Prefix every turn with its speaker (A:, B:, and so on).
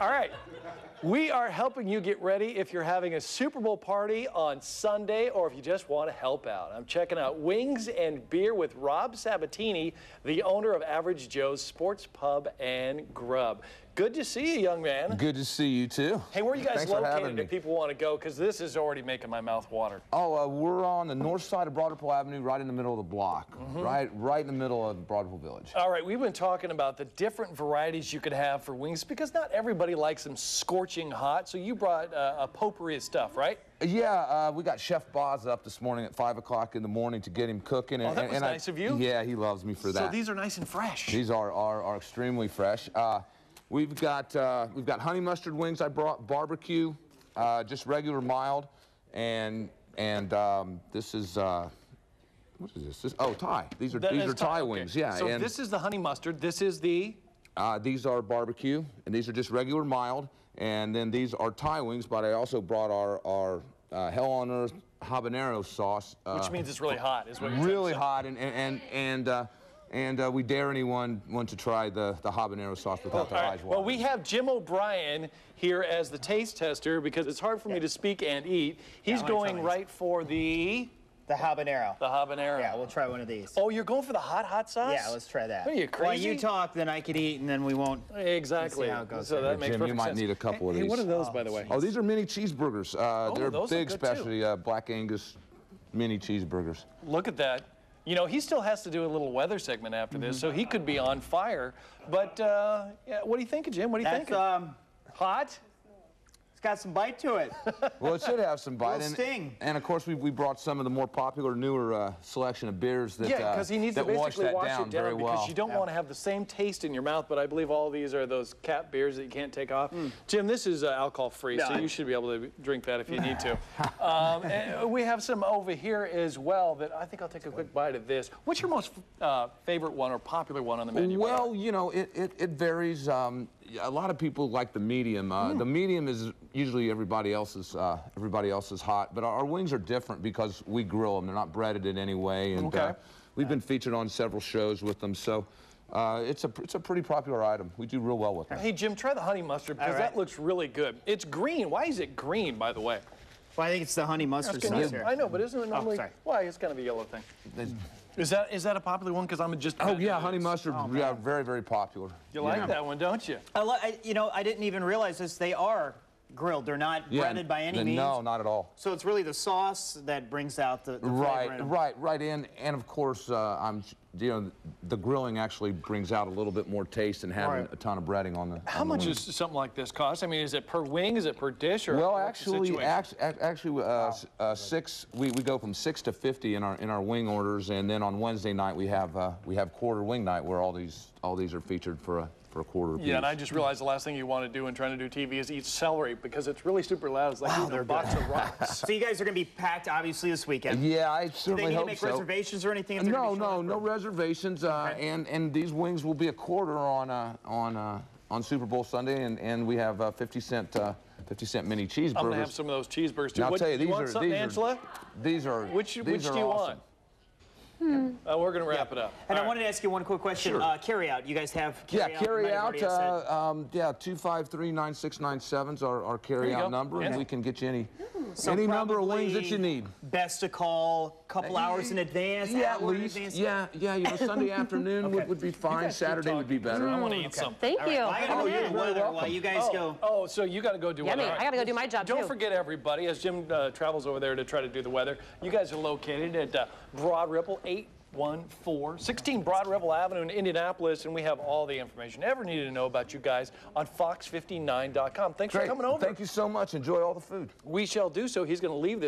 A: All right. We are helping you get ready if you're having a Super Bowl party on Sunday or if you just want to help out. I'm checking out Wings and Beer with Rob Sabatini, the owner of Average Joe's Sports Pub and Grub. Good to see you, young man.
B: Good to see you too.
A: Hey, where are you guys
B: Thanks
A: located if people want to go? Because this is already making my mouth water.
B: Oh, uh, we're on the north side of Ripple Avenue, right in the middle of the block,
A: Mm-hmm.
B: right, right in the middle of Ripple Village.
A: All right, we've been talking about the different varieties you could have for wings because not everybody likes them scorching hot. So you brought uh, a potpourri of stuff, right?
B: Yeah, uh, we got Chef Boz up this morning at five o'clock in the morning to get him cooking. And,
A: Oh, that was
B: and I-
A: nice of you.
B: Yeah, he loves me for that.
A: So these are nice and fresh.
B: These are, are, are extremely fresh. Uh, we've got uh, we've got honey mustard wings. I brought barbecue, uh, just regular mild, and and um, this is uh, what is this? this? Oh, Thai. These are
A: That
B: these are Thai
A: okay.
B: wings. Yeah.
A: So
B: and,
A: this is the honey mustard. This is the.
B: Uh, these are barbecue, and these are just regular mild. And then these are Thai wings, but I also brought our, our uh, Hell on Earth habanero sauce. Uh,
A: Which means it's really hot, is what you're
B: really hot, and and and and, uh, and uh, we dare anyone want to try the, the habanero sauce without their
A: All right.
B: eyes
A: Well, we have Jim O'Brien here as the taste tester because it's hard for me to speak and eat. He's
C: I
A: going right for the
C: The habanero.
A: the habanero.
C: Yeah, we'll try one of these.
A: Oh, you're going for the hot hot sauce?
C: Yeah, let's try that.
A: Are you crazy?
C: While you talk, then I can eat, and then we won't.
A: Exactly.
C: how it goes
A: so
C: there.
A: that makes
B: Jim, you might
A: sense.
B: need a couple of
A: Hey,
B: these.
A: what are those, by the way?
B: Oh, these are mini cheeseburgers. Uh, they're
A: those are
B: big,
A: good, too.
B: especially uh, Black Angus mini cheeseburgers.
A: Look at that. You know, he still has to do a little weather segment after this, so he could be on fire. But uh, yeah, what do you think, Jim? What do you think?
C: um,
A: Hot?
C: It's got some bite to it.
B: Well, it should have some bite.
C: Little
B: and,
C: sting.
B: and of course, we, we brought some of the more popular, newer uh, selection of beers that,
A: Yeah,
B: uh,
A: because he needs to
B: that wash
A: basically
B: that
A: wash
B: down,
A: it down
B: very
A: because you don't want to have the same taste in your mouth. But I believe all these are those cap beers that you can't take off. Jim, this is uh, alcohol free, so
C: Yeah.
A: you should be able to drink that if you need to. um, and we have some over here as well that I think I'll take a quick bite of this. What's your most uh, favorite one or popular one on the menu?
B: Well, you know, it, it, it varies. Um, a lot of people like the medium. Uh, The medium is usually everybody else's. Uh, everybody else's hot, but our, our wings are different because we grill them. They're not breaded in any way, and
A: Okay.
B: uh, we've been featured on several shows with them. So uh, it's a it's a pretty popular item. We do real well with them.
A: Hey, Jim, try the honey mustard because
C: All
A: that looks really good. It's green. Why is it green, by the way?
C: Well, I think it's the honey mustard sauce.
A: I know, but isn't it normally?
C: sorry.
A: Why? It's kind of a yellow thing. Is that is that a popular one? Because I'm just.
B: Oh yeah, honey mustard. Oh, yeah, very very popular.
A: You like that one, don't you?
C: I, li- I, you know, I didn't even realize this. They are grilled. They're not
B: Yeah,
C: breaded by any
B: n-
C: means.
B: No, not at all.
C: So it's really the sauce that brings out the, the flavor in
B: Right,
C: 'em.
B: right, right. And and of course, uh, I'm you know the grilling actually brings out a little bit more taste than having
C: Right.
B: a ton of breading on the.
A: How
B: on the
A: much
B: wings.
A: does something like this cost? I mean, is it per wing? Is it per dish? Or
B: Well,
A: what's
B: actually, act, act- actually, uh, s- uh, six. We, we go from six to fifty in our in our wing orders, and then on Wednesday night we have uh, we have quarter wing night where all these all these are featured for a for a quarter.
A: Yeah, and. I just realized the last thing you want to do when trying to do TV is eat celery because it's really super loud. It's like eating a box of rocks.
C: So you guys are going to be packed, obviously, this weekend.
B: Yeah, I
C: Do they
B: certainly
C: need to
B: hope
C: make
B: so.
C: reservations or anything? if they're
B: No, no,
C: showing
B: no reservations. Uh,
C: Okay.
B: And and these wings will be a quarter on uh, on uh, on Super Bowl Sunday, and, and we have uh, 50 cent uh, 50 cent mini cheeseburgers.
A: I'm gonna have some of those cheeseburgers too.
B: Now, I'll
A: What-
B: tell you,
A: do
B: these
A: want
B: are
A: something,
B: these
A: Angela?
B: are these are
A: Which
B: these
A: which
B: are
A: do you
B: awesome.
A: want? Uh, we're gonna wrap it up.
C: And
A: All
C: I
A: right.
C: wanted to ask you one quick question.
B: Sure.
C: Uh, carry out. You guys have
B: Yeah,
C: carry out.
B: carry
C: You might have
B: out. Uh, um, yeah, two five three nine six nine seven's our, our carry
A: you go.
B: out number, and we can get you any
C: So
B: any number of wings that you need.
C: Best to call a couple hours in advance.
B: Yeah, at least.
C: advance?
B: Yeah, yeah. You know, Sunday afternoon would, would be fine. Saturday would be
A: talking, 'cause
B: better.
A: I want to eat something.
D: Thank
C: All right,
D: you.
C: well, I gotta
D: Come
C: go do
D: in.
C: the weather while you guys
A: Oh,
C: go.
A: oh, so you got to go do
D: Yummy.
A: weather. All
D: I gotta go do my job, too.
A: Don't
D: too.
A: forget, everybody, as Jim uh, travels over there to try to do the weather, you guys are located at uh, Broad Ripple 814, 16 Broad Ripple Avenue in Indianapolis, and we have all the information ever needed to know about you guys on fox59.com. Thanks for coming over.
B: Thank you so much. Enjoy all the food.
A: We shall do so. He's going to leave this.